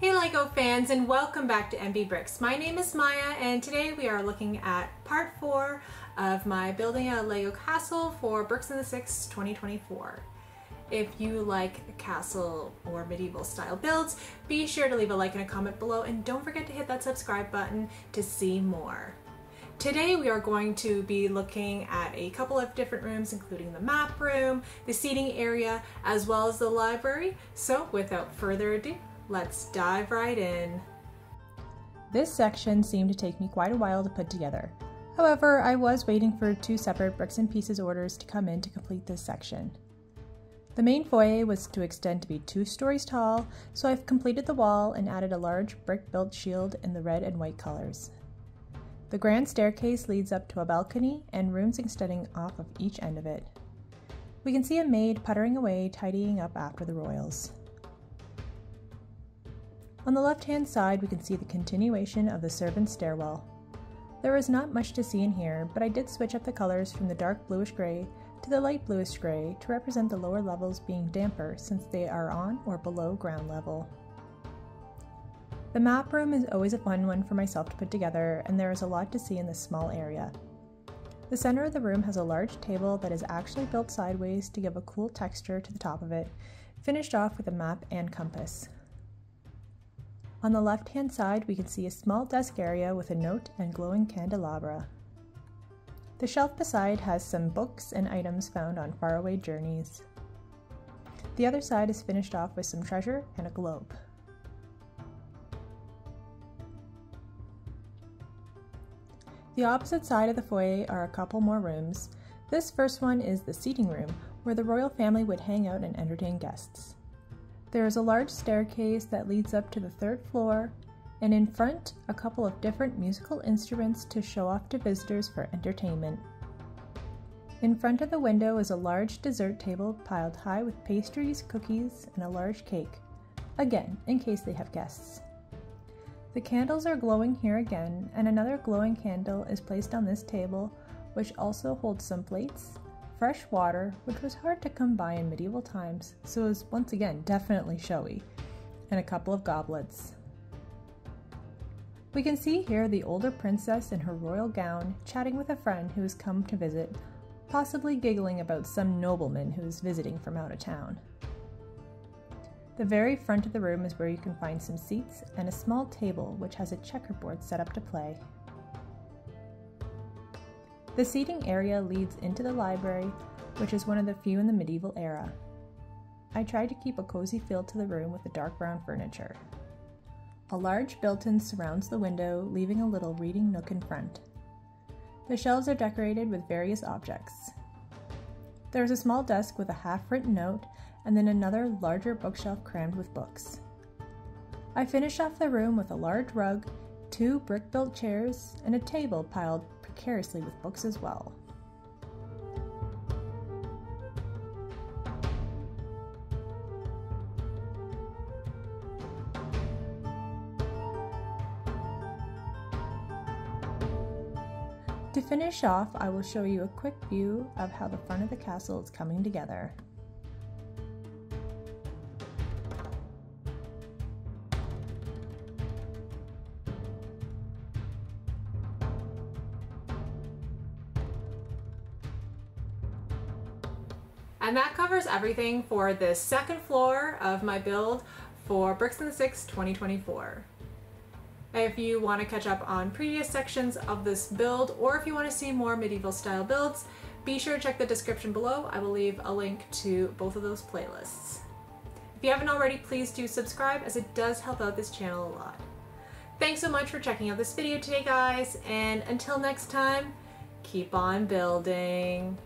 Hey LEGO fans and welcome back to MB Bricks. My name is Maya and today we are looking at part 4 of my building a LEGO castle for Bricks in the Six 2024. If you like castle or medieval style builds, be sure to leave a like and a comment below and don't forget to hit that subscribe button to see more. Today we are going to be looking at a couple of different rooms including the map room, the seating area, as well as the library. So without further ado, let's dive right in. This section seemed to take me quite a while to put together. However, I was waiting for two separate bricks and pieces orders to come in to complete this section. The main foyer was to extend to be two stories tall, so I've completed the wall and added a large brick-built shield in the red and white colors. The grand staircase leads up to a balcony and rooms extending off of each end of it. We can see a maid puttering away, tidying up after the royals. On the left hand side, we can see the continuation of the servants' stairwell. There is not much to see in here, but I did switch up the colors from the dark bluish gray to the light bluish gray to represent the lower levels being damper since they are on or below ground level. The map room is always a fun one for myself to put together, and there is a lot to see in this small area. The center of the room has a large table that is actually built sideways to give a cool texture to the top of it, finished off with a map and compass. On the left hand side, we can see a small desk area with a note and glowing candelabra. The shelf beside has some books and items found on faraway journeys. The other side is finished off with some treasure and a globe. The opposite side of the foyer are a couple more rooms. This first one is the seating room, where the royal family would hang out and entertain guests. There is a large staircase that leads up to the third floor, and in front, a couple of different musical instruments to show off to visitors for entertainment. In front of the window is a large dessert table piled high with pastries, cookies, and a large cake, again, in case they have guests. The candles are glowing here again, and another glowing candle is placed on this table, which also holds some plates, fresh water, which was hard to come by in medieval times, so is once again definitely showy, and a couple of goblets. We can see here the older princess in her royal gown chatting with a friend who has come to visit, possibly giggling about some nobleman who is visiting from out of town. The very front of the room is where you can find some seats and a small table which has a checkerboard set up to play. The seating area leads into the library, which is one of the few in the medieval era. I tried to keep a cozy feel to the room with the dark brown furniture. A large built-in surrounds the window, leaving a little reading nook in front. The shelves are decorated with various objects. There is a small desk with a half-written note and then another larger bookshelf crammed with books. I finished off the room with a large rug, two brick built chairs, and a table piled precariously with books as well. To finish off, I will show you a quick view of how the front of the castle is coming together. And that covers everything for the second floor of my build for Bricks in the Six 2024. If you want to catch up on previous sections of this build or if you want to see more medieval style builds, be sure to check the description below. I will leave a link to both of those playlists. If you haven't already, please do subscribe as it does help out this channel a lot. Thanks so much for checking out this video today, guys, and until next time, keep on building.